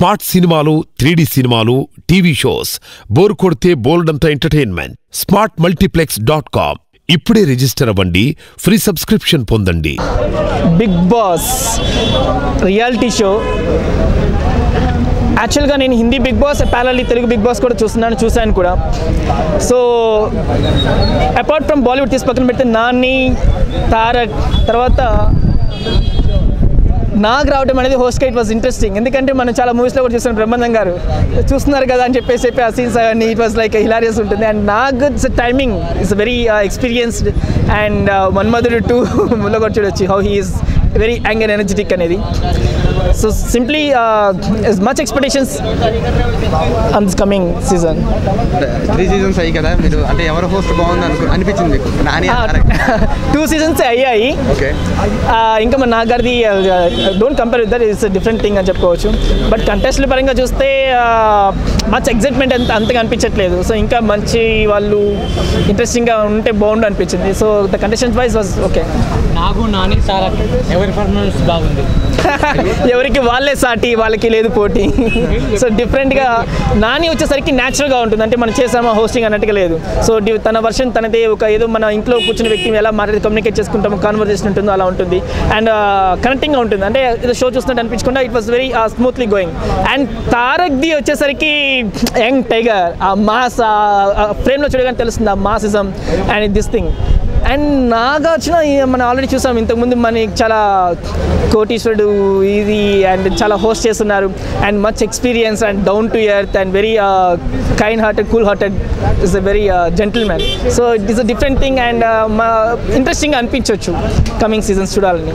Smart సినిమాలు three D సినిమాలు TV shows bore కొడితే బోల్డ్ అంత entertainment. Smart multiplex dot com. ఇప్పుడే రిజిస్టర్ అవ్వండి ఫ్రీ సబ్స్క్రిప్షన్ పొందండి. Bigg Boss reality show. యాక్చువల్గా నేను Hindi Bigg Boss parallelly Telugu Bigg Boss కూడా చూస్తున్నాను చూశాను కూడా. సో అపార్ట్ ఫ్రమ్ బాలీవుడ్ తీసి పక్కన పెడితే నాని తారక్ తర్వాత నాకు రావడం అనేది హోస్ట్ ఇట్ వాజ్ ఇంట్రెస్టింగ్. ఎందుకంటే మనం చాలా మూవీస్లో కూడా చూస్తాం బ్రహ్మాండం గారు. చూస్తున్నారు కదా అని చెప్పేసి చెప్పి ఆ సీన్స్ అవన్నీ ఇట్ వాజ్ లైక్ హిలారియస్ ఉంటుంది. అండ్ నాకు it's timing it's very experienced and Manmadhudu two లో కూడా చూడొచ్చు how he's very young and energetic అనేది. So simply is much expectations on this coming season three seasons అయ్యి కదా మీరు అంటే ఎవరు హోస్ట్ బాగుంది అనుకు అనిపించింది? మీకు నాని టూ సీజన్స్ అయ్యాయి. ఇంకా మన నాగారిది don't compare with that it's different thing అని చెప్పుకోవచ్చు. బట్ కంటెస్ట్ల పరంగా చూస్తే మచ్ ఎగ్జైట్మెంట్ అంత అంతగా అనిపించట్లేదు. సో ఇంకా మంచి వాళ్ళు ఇంట్రెస్టింగ్గా ఉంటే బాగుండు అనిపించింది. So the contestant wise was okay నాకు నాని సారా ఎవరి పర్ఫార్మెన్స్ బాగుంది? ఎవరికి వాళ్ళే సాటి వాళ్ళకి లేదు పోటీ. సో డిఫరెంట్గా నాని వచ్చేసరికి న్యాచురల్గా ఉంటుంది. అంటే మనం చేసామా హోస్టింగ్ అన్నట్టుగా లేదు. సో తన వర్షన్ తనదే ఒక ఏదో మన ఇంట్లో కూర్చున్న వ్యక్తి ఎలా మాట్లాడి కమ్యూనికేట్ చేసుకుంటాము కాన్వర్జేషన్ ఉంటుందో అలా ఉంటుంది. అండ్ కనెక్టింగ్గా uh, ఉంటుంది. అంటే ఏదో షో చూస్తున్నట్టు అనిపించకుండా it was very smoothly going and తారక్ది వచ్చేసరికి యంగ్ టైగర్ ఆ మాస్ ఫ్రేమ్లో చూడగానే తెలుస్తుంది ఆ మాసిజం అండ్ దిస్ థింగ్ అండ్ నాకు వచ్చిన మనం ఆల్రెడీ చూసాం ఇంతకుముందు మనకి చాలా కోటీశ్వరుడు ఇది అండ్ చాలా హోస్ట్ చేస్తున్నారు. And much experience and down to earth and very kind hearted cool hearted is a very gentleman so it is a different thing and uh, మా ఇంట్రెస్టింగ్ అనిపించవచ్చు కమింగ్ సీజన్స్ చూడాలని.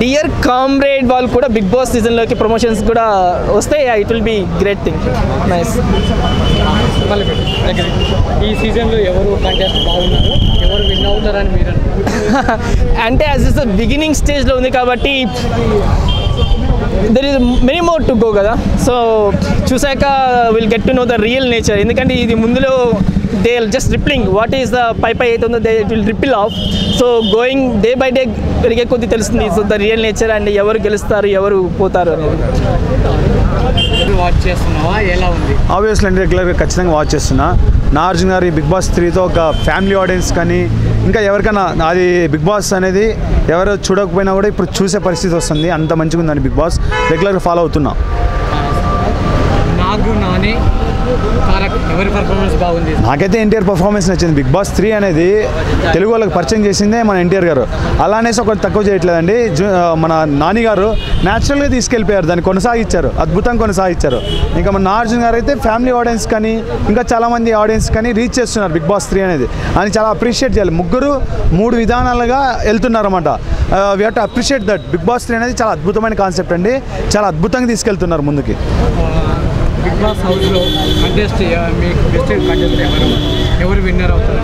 డియర్ కామ్రేడ్ వాళ్ళు కూడా big boss సీజన్లోకి promotions కూడా వస్తే it will be great thing nice. ఈ సీజన్లో ఎవరు కంటెస్ట్ బాగున్నారు? ఎవరు విన్ అవుతారని మీరు అనుకుంటున్నారు? అంటే యాజ్ ఇస్ ద బిగినింగ్ స్టేజ్లో ఉంది కాబట్టి there is many more to go కదా. సో చూసాక will get to know the real nature ఎందుకంటే ఇది ముందులో they just rippling what is the పై పై అవుతుందో they it will ripple off so going day by day పెరిగే కొద్దీ తెలుస్తుంది. So the real nature and ఎవరు గెలుస్తారు ఎవరు పోతారు అనేది. ఎవరు వాచ్ చేస్తున్నావా? ఎలా ఉంది? ఆబ్వియస్లీ అంటే రెగ్యులర్గా ఖచ్చితంగా వాచ్ చేస్తున్నా. నాగార్జున గారి బిగ్ బాస్ త్రీతో ఒక ఫ్యామిలీ ఆడియన్స్ కానీ ఇంకా ఎవరికైనా అది బిగ్ బాస్ అనేది ఎవరు చూడకపోయినా కూడా ఇప్పుడు చూసే పరిస్థితి వస్తుంది. అంత మంచిగా ఉందండి బిగ్ బాస్ రెగ్యులర్గా ఫాలో అవుతున్నా. నాకు నాని తారక్ ఎవరి పర్ఫార్మెన్స్ బాగుంది? నాకైతే ఎన్టీఆర్ పర్ఫార్మెన్స్ నచ్చింది. బిగ్ బాస్ త్రీ అనేది తెలుగు వాళ్ళకి పరిచయం చేసిందే మన ఎన్టీఆర్ గారు. అలా అనేసి ఒకటి తక్కువ చేయట్లేదండి. మన నాని గారు న్యాచురల్గా తీసుకెళ్ళిపోయారు. దాన్ని కొనసాగించారు. అద్భుతంగా కొనసాగించారు. ఇంకా మన నాగార్జున గారు అయితే ఫ్యామిలీ ఆడియన్స్ కానీ ఇంకా చాలామంది ఆడియన్స్ కానీ రీచ్ చేస్తున్నారు బిగ్ బాస్ త్రీ అనేది. అని చాలా అప్రిషియేట్ చేయాలి. ముగ్గురు మూడు విధానాలుగా వెళ్తున్నారు అనమాట we to appreciate that Bigg Boss three అనేది చాలా అద్భుతమైన కాన్సెప్ట్ అండి. చాలా అద్భుతంగా తీసుకెళ్తున్నారు ముందుకి. బిగ్ బాస్ హౌస్లో కంటెస్ట్ మీకు బెస్ట్ కంటెస్ట్ ఎవరు? ఎవరు విన్నర్ అవుతారు?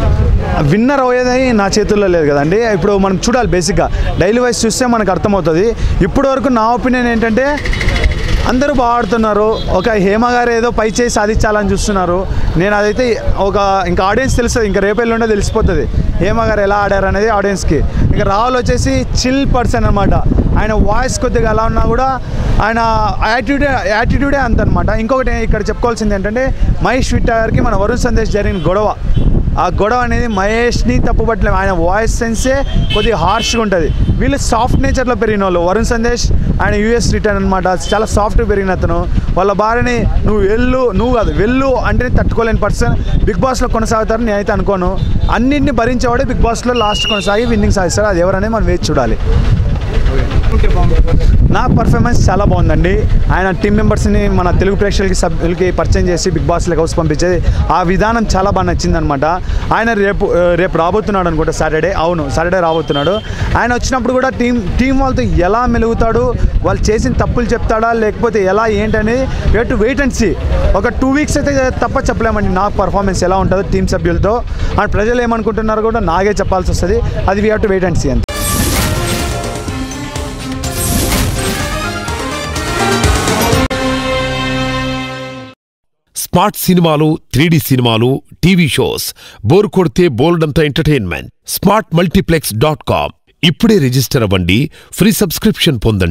విన్నర్ అయ్యేది నా చేతుల్లో లేదు కదండి ఇప్పుడు మనం చూడాలి బేసిక్గా. డైలీ వైజ్ చూస్తే మనకు అర్థమవుతుంది. ఇప్పటివరకు నా ఒపీనియన్ ఏంటంటే అందరూ బాగా ఆడుతున్నారు ఒక హేమ గారు ఏదో పై చేసి సాధించాలని చూస్తున్నారు. నేను అదైతే ఒక ఇంకా ఆడియన్స్ తెలుస్తుంది. ఇంకా రేపు తెలిసిపోతుంది. హేమ గారు ఎలా ఆడారు అనేది ఆడియన్స్కి ఇంకా రాహుల్ వచ్చేసి చిల్ పర్సన్ అనమాట ఆయన వాయిస్ కొద్దిగా ఎలా ఉన్నా కూడా ఆయన యాటిట్యూడే యాటిట్యూడే అంతనమాట ఇంకొకటి ఇక్కడ చెప్పుకోవాల్సింది ఏంటంటే మహేష్ విట్టా మన వరుణ్ సందేశ్ జరిగిన గొడవ. ఆ గొడవ అనేది మహేష్ని తప్పుపట్టలేము. ఆయన వాయిస్ సెన్సే కొద్దిగా హార్ష్గా ఉంటుంది. వీళ్ళు సాఫ్ట్ నేచర్లో పెరిగిన వాళ్ళు. వరుణ్ సందేశ్ ఆయన యూఎస్ రిటర్న్ అనమాట చాలా సాఫ్ట్ పెరిగిన అతను. వాళ్ళ భార్యని నువ్వు వెళ్ళు నువ్వు కాదు వెళ్ళు అంటే తట్టుకోలేని పర్సన్ బిగ్ బాస్లో కొనసాగుతారని నేనైతే అనుకోను. అన్నింటిని భరించేవాడే బిగ్ బాస్లో లాస్ట్ కొనసాగి విన్నింగ్ సాధిస్తారు అది ఎవరనే మనం వేచి చూడాలి. నా పర్ఫార్మెన్స్ చాలా బాగుందండి. ఆయన టీం మెంబర్స్ని మన తెలుగు ప్రేక్షకులకి సభ్యులకి పరిచయం చేసి బిగ్ బాస్ హౌస్ పంపించేది. ఆ విధానం చాలా బాగా నచ్చిందనమాట ఆయన రేపు రేపు రాబోతున్నాడు అనుకుంటా సాటర్డే. అవును సాటర్డే రాబోతున్నాడు. ఆయన వచ్చినప్పుడు కూడా టీం టీం వాళ్ళతో ఎలా మెలుగుతాడు వాళ్ళు చేసిన తప్పులు చెప్తాడా లేకపోతే ఎలా ఏంటని we to wait and see ఒక టూ వీక్స్ అయితే తప్ప చెప్పలేమండి నా పర్ఫార్మెన్స్ ఎలా ఉంటుందో టీం సభ్యులతో. అండ్ ప్రజలు ఏమనుకుంటున్నారో కూడా నాగే చెప్పాల్సి వస్తుంది. అది we have to wait and see అంతే. స్మార్ట్ సినిమాలు త్రీడీ సినిమాలు టీవీ షోస్ బోర్ కొడితే బోల్డంత entertainment. Smart multiplex dot com. ఇప్పుడే రిజిస్టర్ అవ్వండి. ఫ్రీ సబ్స్క్రిప్షన్ పొందండి.